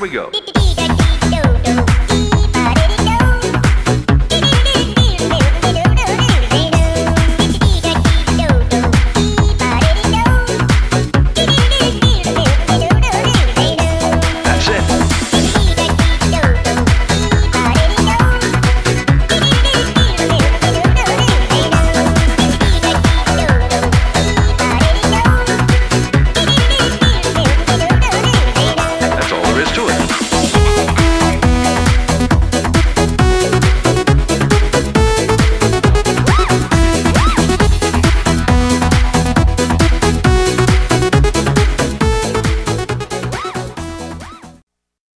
here we go. Bye.